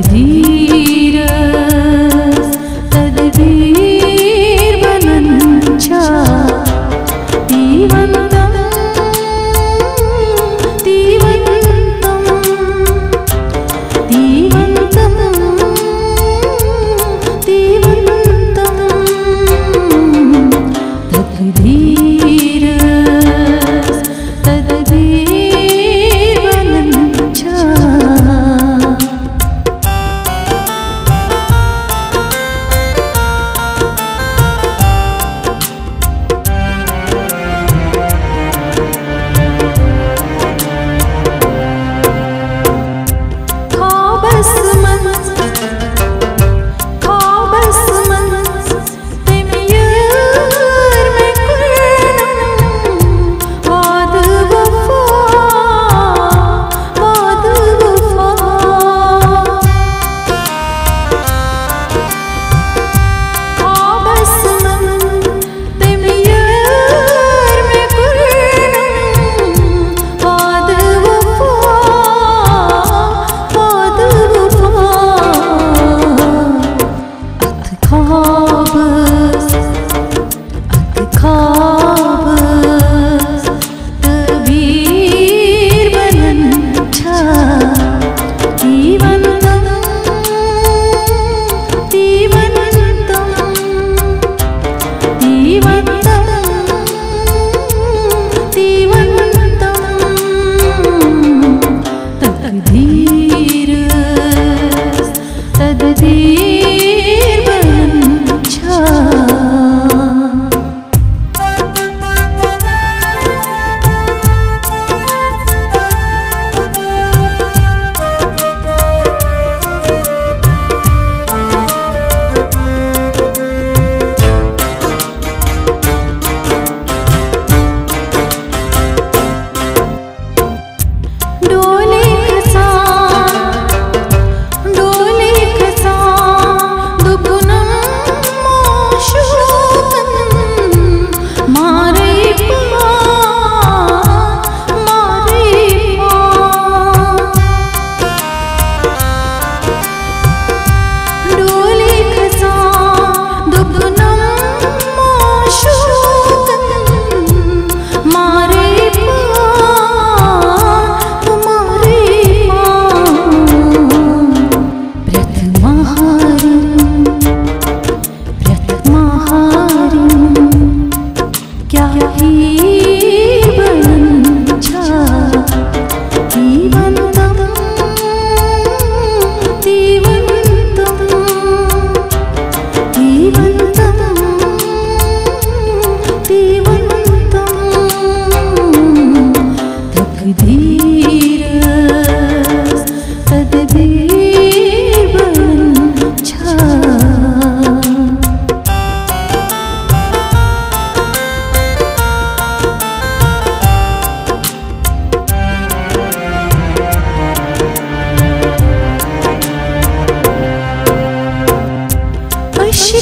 Dee Dee. hope.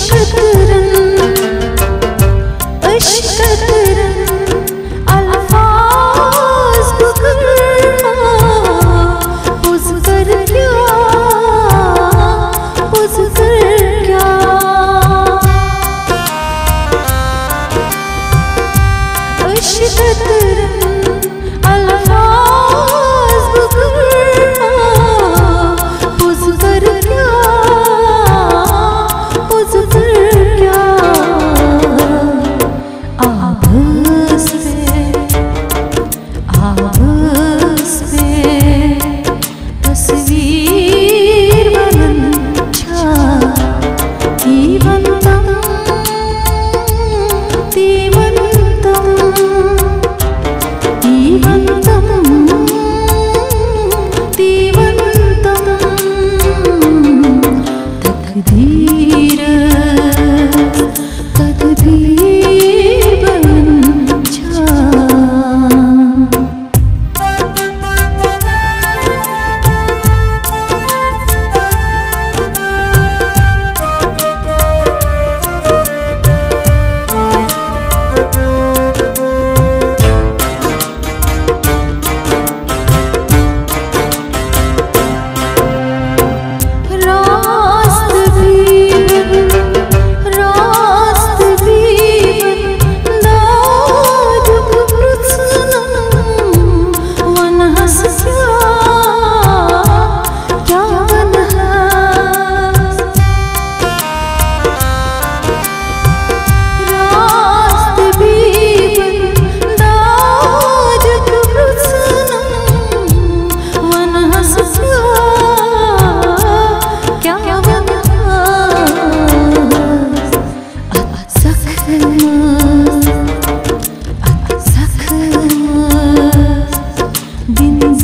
Shut